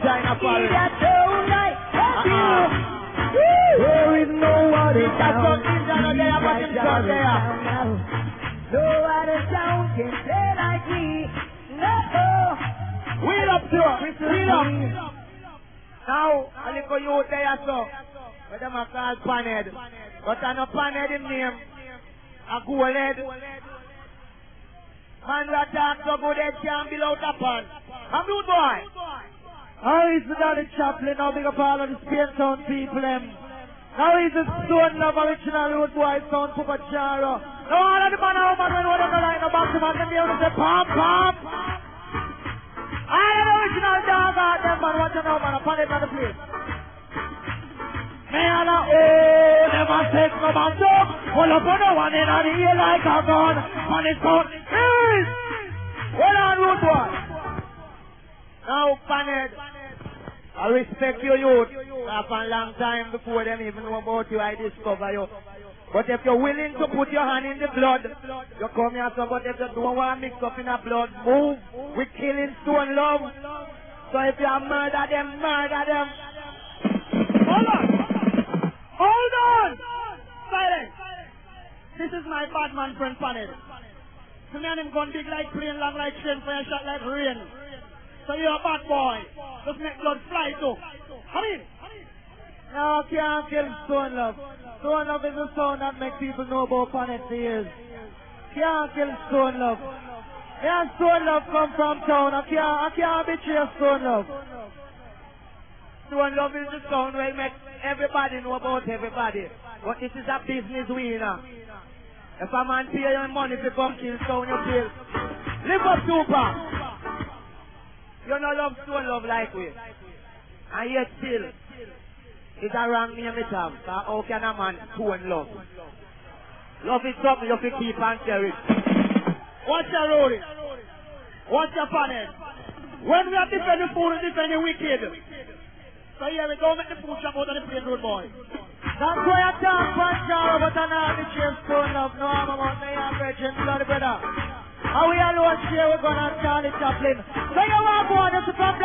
in a forest. that don't like Uh-uh. There is no other That's town. what ninja no there, but him shot. No other town can play like we. No. Wheel up to her. Wheel up. Now, a little youth there so. But them a call panhead. But I no panhead him name. A gold head. Man that talk so good head can't build out a pan. I'm good boy. How is the Daddy Chaplin? Now big up all of the Spain Town people them. Now he's a stone love original road boy sound Papa Jaro. Now all of the man and woman when of the line about the man able to say pom pom. All of the original dog out them man watch out man upon it on the place. Me a eh, oh never take no man dog. Pull up on the one in the ear like a gun. On his phone. I respect your youth. A long time before them even know about you, I discover you. But if you're willing to put your hand in the blood, you come here, so but if you don't want to mix up in the blood, move. We killing stone love. So if you murder them, murder them. Hold on! Hold on! Silence! This is my bad man friend Panel. So me and him gun big like plane, long like train, fire shot like rain. So you're a bad boy. Just make blood fly too. Come in! No, can't kill stone love. Stone love is a sound that make people know about planet for years. Can't kill stone love. Yeah, stone love come from town. I can't, I can't betray stone love. Stone love is the sound where make everybody know about everybody. But this is a business we, know. If a man pay you money to come kill stone, you kill. Live up super. You no love stone love like we. And yet still, it's a wrong name it have. So how can a man stone love? Love is something you have to keep and cherish. Watch your rolling. Watch your panel. When we are defending food, defend the wicked. So here we go, make the food shop out of the plain road boy. That's why I talk for Jaro, but I know the chase stone love. No, I'm about me and virgin blood brother. How we alone share, we're gonna Charlie Chaplin. So you want to go on, just come